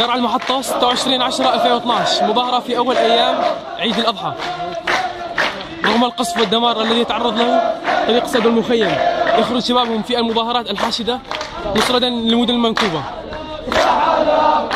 درعا المحطة 26 10 2012 مظاهرة في أول أيام عيد الأضحى. رغم القصف والدمار الذي يتعرض له طريق سد المخيم يخرج شبابهم في المظاهرات الحاشدة مسردا للمدن المنكوبة. يا حلب.